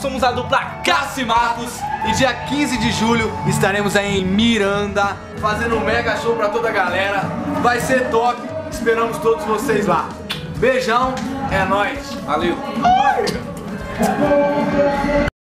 somos a dupla Cássio e Marcos. E dia 15 de julho estaremos aí em Miranda, fazendo um mega show pra toda a galera. Vai ser top, esperamos todos vocês lá. Beijão, é nóis. Valeu.